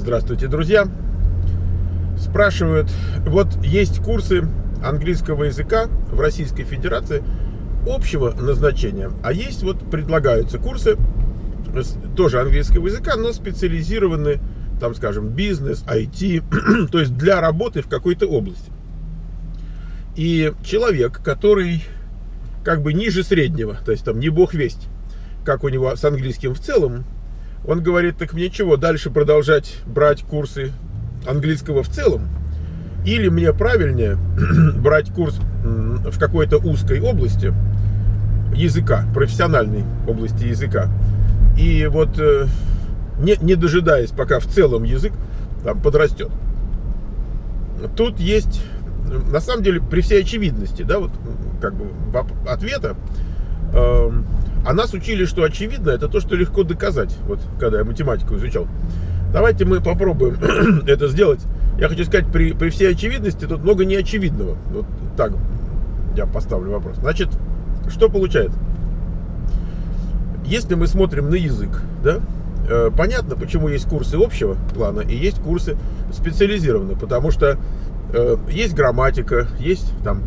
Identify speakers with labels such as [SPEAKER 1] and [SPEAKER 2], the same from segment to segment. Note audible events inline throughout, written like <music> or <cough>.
[SPEAKER 1] Здравствуйте, друзья. Спрашивают, вот есть курсы английского языка в Российской Федерации общего назначения, а есть вот предлагаются курсы тоже английского языка, но специализированы, там, скажем, бизнес, IT, <clears throat> то есть для работы в какой-то области. И человек, который как бы ниже среднего, то есть там не бог весть, как у него с английским в целом, он говорит, так мне чего, дальше продолжать брать курсы английского в целом? Или мне правильнее <clears throat> брать курс в какой-то узкой области языка, профессиональной области языка. И вот э, не, не дожидаясь, пока в целом язык там подрастет. Тут есть, на самом деле, при всей очевидности, да, вот как бы ответа, э, а нас учили, что очевидно, это то, что легко доказать, вот когда я математику изучал. Давайте мы попробуем <clears throat> это сделать. Я хочу сказать, при, при всей очевидности тут много неочевидного. Вот так я поставлю вопрос. Значит, что получается? Если мы смотрим на язык, да, э, понятно, почему есть курсы общего плана и есть курсы специализированные, потому что э, есть грамматика, есть там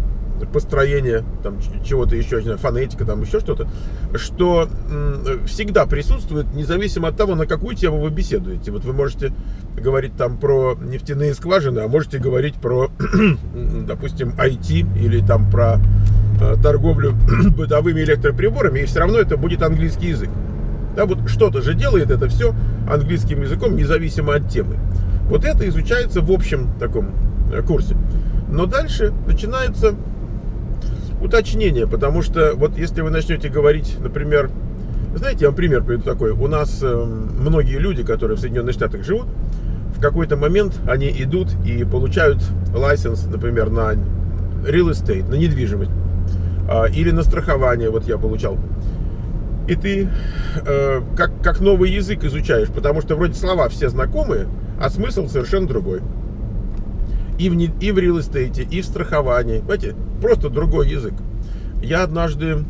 [SPEAKER 1] построение там чего-то еще, не знаю, фонетика, там еще что-то, что всегда присутствует, независимо от того, на какую тему вы беседуете. Вот вы можете говорить там про нефтяные скважины, а можете говорить про, <clears throat> допустим, IT или там про э, торговлю <clears throat> бытовыми электроприборами, и все равно это будет английский язык. Да, вот что-то же делает это все английским языком, независимо от темы. Вот это изучается в общем таком э, курсе. Но дальше начинается уточнение, потому что вот если вы начнете говорить, например, знаете, я вам пример приведу такой. У нас э, многие люди, которые в Соединенных Штатах живут, в какой-то момент они идут и получают лайсенс, например, на real estate, на недвижимость, э, или на страхование, вот я получал. И ты э, как, как новый язык изучаешь, потому что вроде слова все знакомые, а смысл совершенно другой и в, и в estate, и в страховании. Понимаете, просто другой язык. Я однажды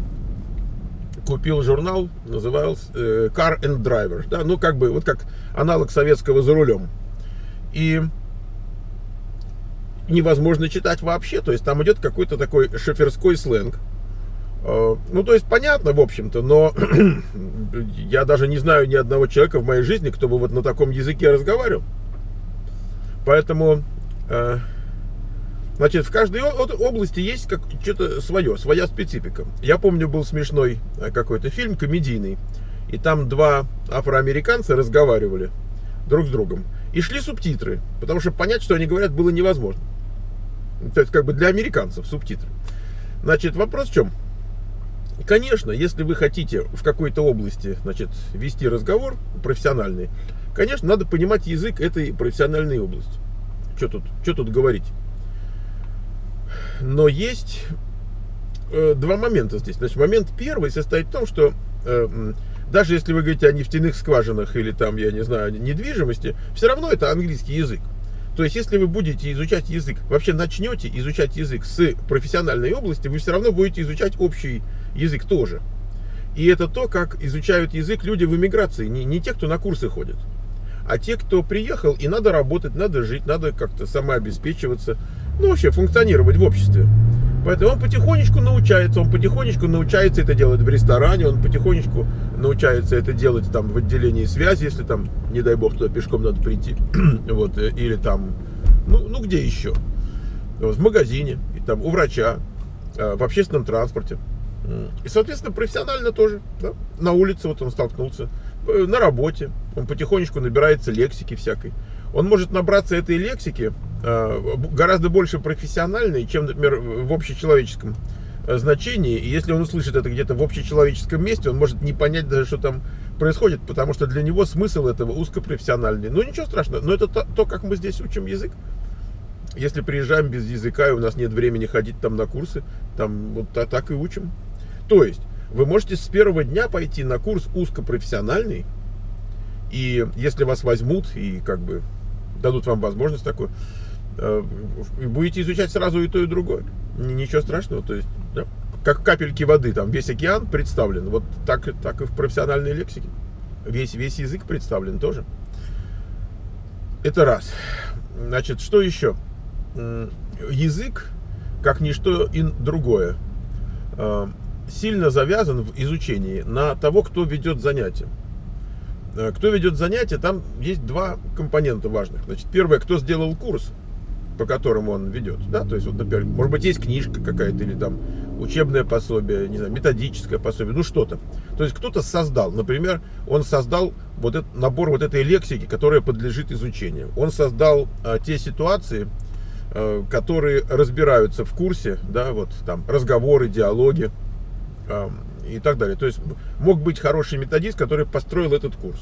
[SPEAKER 1] купил журнал, назывался э, Car and Driver, да, ну как бы, вот как аналог советского за рулем. И невозможно читать вообще, то есть там идет какой-то такой шоферской сленг. Э, ну, то есть понятно, в общем-то, но <clears throat> я даже не знаю ни одного человека в моей жизни, кто бы вот на таком языке разговаривал. Поэтому значит, в каждой области есть как что-то свое, своя специфика. Я помню, был смешной э, какой-то фильм, комедийный, и там два афроамериканца разговаривали друг с другом. И шли субтитры, потому что понять, что они говорят, было невозможно. То есть, как бы для американцев субтитры. Значит, вопрос в чем? Конечно, если вы хотите в какой-то области, значит, вести разговор профессиональный, конечно, надо понимать язык этой профессиональной области. Что тут, что тут говорить? Но есть э, два момента здесь. Значит, момент первый состоит в том, что э, даже если вы говорите о нефтяных скважинах или там, я не знаю, недвижимости, все равно это английский язык. То есть, если вы будете изучать язык, вообще начнете изучать язык с профессиональной области, вы все равно будете изучать общий язык тоже. И это то, как изучают язык люди в эмиграции, не, не те, кто на курсы ходят а те, кто приехал, и надо работать, надо жить, надо как-то самообеспечиваться, ну, вообще функционировать в обществе. Поэтому он потихонечку научается, он потихонечку научается это делать в ресторане, он потихонечку научается это делать там в отделении связи, если там, не дай бог, туда пешком надо прийти, <clears throat> вот, э, или там, ну, ну где еще? В магазине, и там у врача, э, в общественном транспорте. И, соответственно, профессионально тоже, да? на улице вот он столкнулся Э, на работе, он потихонечку набирается лексики всякой. Он может набраться этой лексики э, гораздо больше профессиональной, чем, например, в общечеловеческом э, значении. И если он услышит это где-то в общечеловеческом месте, он может не понять даже, что там происходит, потому что для него смысл этого узкопрофессиональный. Ну, ничего страшного, но это то, то как мы здесь учим язык. Если приезжаем без языка, и у нас нет времени ходить там на курсы, там вот так и учим. То есть, вы можете с первого дня пойти на курс узкопрофессиональный, и если вас возьмут и как бы дадут вам возможность такую, э, будете изучать сразу и то, и другое. Ничего страшного, то есть, да, как капельки воды, там весь океан представлен, вот так, так и в профессиональной лексике. Весь, весь язык представлен тоже. Это раз. Значит, что еще? Язык, как ничто и другое, э, сильно завязан в изучении на того, кто ведет занятие. Э, кто ведет занятие, там есть два компонента важных. Значит, первое, кто сделал курс, по которому он ведет. Да? То есть, вот, например, может быть, есть книжка какая-то или там учебное пособие, не знаю, методическое пособие, ну что-то. То есть кто-то создал, например, он создал вот этот набор вот этой лексики, которая подлежит изучению. Он создал а, те ситуации, а, которые разбираются в курсе, да, вот там разговоры, диалоги и так далее. То есть мог быть хороший методист, который построил этот курс.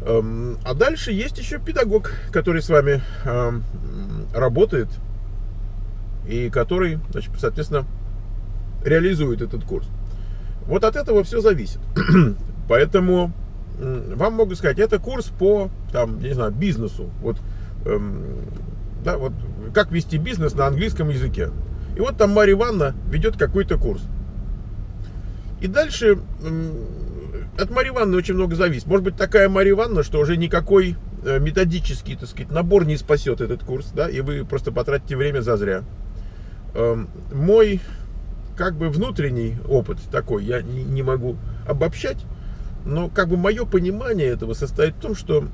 [SPEAKER 1] А дальше есть еще педагог, который с вами работает и который, значит, соответственно, реализует этот курс. Вот от этого все зависит. <clears throat> Поэтому вам могу сказать, это курс по, там, не знаю, бизнесу. Вот, да, вот как вести бизнес на английском языке. И вот там Марья Ивановна ведет какой-то курс. И дальше от Марьи Ивановны очень много зависит. Может быть, такая Марья Ивановна, что уже никакой э, методический, так сказать, набор не спасет этот курс, да, и вы просто потратите время зазря. Эм, мой, как бы, внутренний опыт такой, я не могу обобщать, но, как бы, мое понимание этого состоит в том, что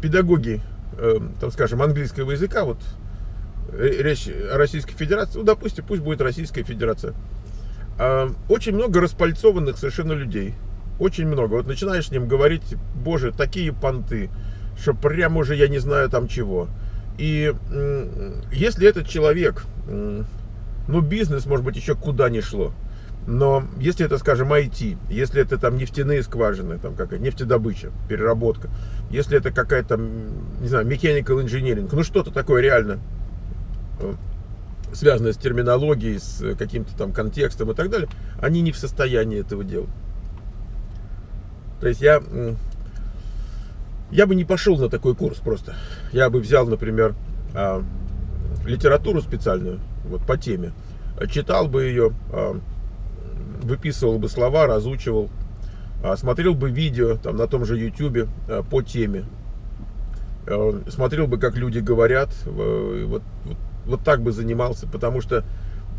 [SPEAKER 1] педагоги, эм, там, скажем, английского языка, вот, речь о Российской Федерации, ну, допустим, пусть будет Российская Федерация, а, очень много распальцованных совершенно людей, очень много. Вот начинаешь с ним говорить, боже, такие понты, что прям уже я не знаю там чего. И если этот человек, ну, бизнес, может быть, еще куда не шло, но если это, скажем, IT, если это там нефтяные скважины, там какая нефтедобыча, переработка, если это какая-то, не знаю, mechanical engineering, ну что-то такое реально э, связанное с терминологией, с каким-то там контекстом и так далее, они не в состоянии этого делать. То есть я, я бы не пошел на такой курс просто. Я бы взял, например, а, литературу специальную вот, по теме, читал бы ее, а, выписывал бы слова, разучивал, а, смотрел бы видео там, на том же YouTube по теме, смотрел бы, как люди говорят, вот, вот, вот так бы занимался, потому что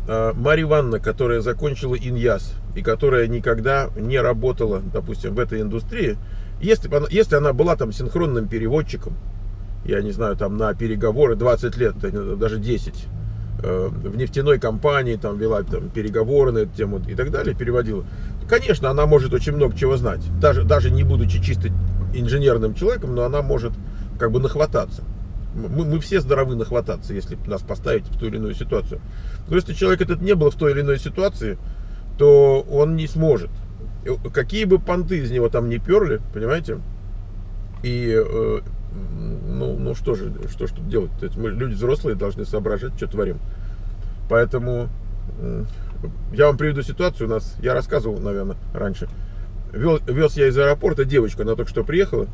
[SPEAKER 1] Марья Ивановна, которая закончила Иньяс и которая никогда не работала, допустим, в этой индустрии, если, она, если она была там синхронным переводчиком, я не знаю, там на переговоры 20 лет, даже 10, э, в нефтяной компании там вела там, переговоры на эту тему и так далее, переводила, конечно, она может очень много чего знать, даже, даже не будучи чисто инженерным человеком, но она может как бы нахвататься мы, мы все здоровы нахвататься, если нас поставить в ту или иную ситуацию. Но если человек этот не был в той или иной ситуации, то он не сможет. Какие бы понты из него там не перли, понимаете? И э, ну, ну что же, что ж тут делать? То есть мы люди взрослые должны соображать, что творим. Поэтому э, я вам приведу ситуацию. У нас, я рассказывал, наверное, раньше. Вез, вез я из аэропорта девочку, она только что приехала,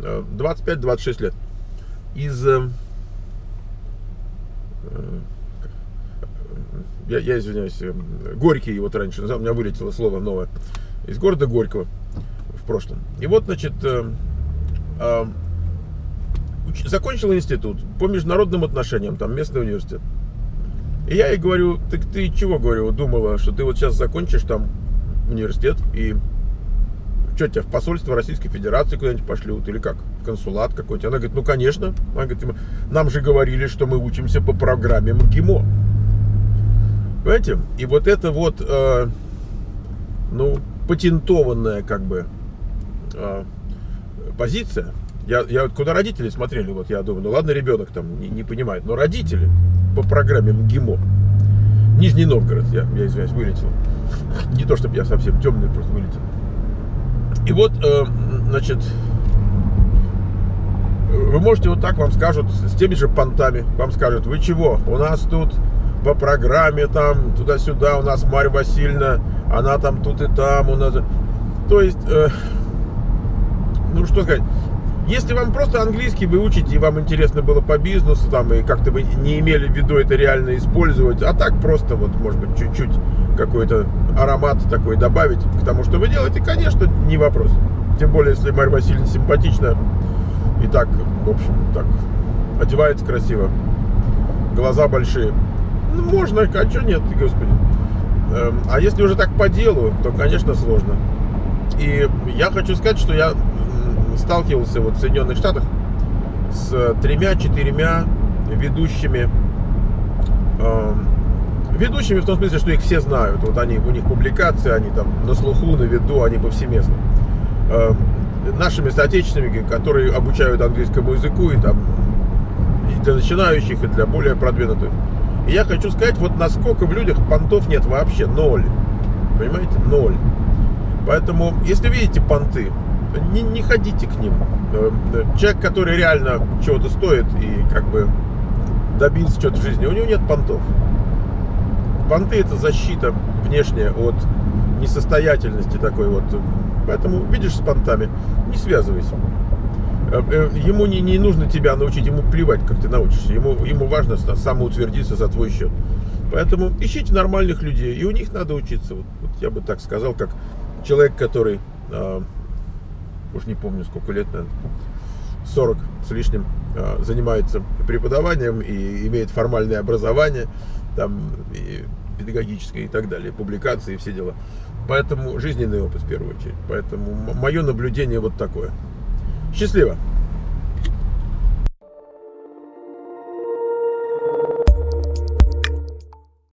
[SPEAKER 1] 25-26 э, лет из... Э, э, я, я извиняюсь, э, Горький вот раньше назвал, у меня вылетело слово новое. Из города Горького в прошлом. И вот, значит, закончил институт по международным отношениям, там местный университет. И я ей говорю, так ты чего, говорю, думала, что ты вот сейчас закончишь там университет и что тебя в посольство Российской Федерации куда-нибудь пошлют или как? В консулат какой-нибудь? Она говорит, ну конечно. Она говорит, нам же говорили, что мы учимся по программе МГИМО. Понимаете? И вот это вот, э, ну, патентованная как бы э, позиция. Я, я куда родители смотрели, вот я думаю, ну ладно, ребенок там не, не понимает, но родители по программе МГИМО. Нижний Новгород, я, я извиняюсь, вылетел. Не то, чтобы я совсем темный, просто вылетел. И вот, э, значит, вы можете вот так вам скажут, с теми же понтами, вам скажут, вы чего, у нас тут по программе там туда-сюда, у нас Марья Васильевна, она там тут и там, у нас... То есть, э, ну что сказать, если вам просто английский вы учите, и вам интересно было по бизнесу, там, и как-то вы не имели в виду это реально использовать, а так просто вот, может быть, чуть-чуть какой-то аромат такой добавить к тому, что вы делаете, конечно, не вопрос. Тем более, если Марья Васильевна симпатична и так, в общем, так, одевается красиво, глаза большие. Ну, можно, а что нет, господи. Эм, а если уже так по делу, то, конечно, сложно. И я хочу сказать, что я сталкивался вот в Соединенных Штатах с тремя-четырьмя ведущими эм, ведущими в том смысле, что их все знают. Вот они, у них публикации, они там на слуху, на виду, они повсеместно. Эм, нашими соотечественниками, которые обучают английскому языку и там и для начинающих, и для более продвинутых. И я хочу сказать, вот насколько в людях понтов нет вообще, ноль. Понимаете, ноль. Поэтому, если видите понты, не, не ходите к ним. Э, человек, который реально чего-то стоит и как бы добился чего-то в жизни, у него нет понтов. Понты это защита внешняя от несостоятельности такой вот. Поэтому видишь с понтами, не связывайся. Э, э, ему не, не нужно тебя научить, ему плевать, как ты научишься. Ему, ему важно самоутвердиться за твой счет. Поэтому ищите нормальных людей, и у них надо учиться. Вот, вот я бы так сказал, как человек, который, э, уж не помню сколько лет, наверное, 40 с лишним, э, занимается преподаванием и имеет формальное образование, там, и педагогическое и так далее, публикации и все дела. Поэтому жизненный опыт в первую очередь. Поэтому мое наблюдение вот такое. Счастливо!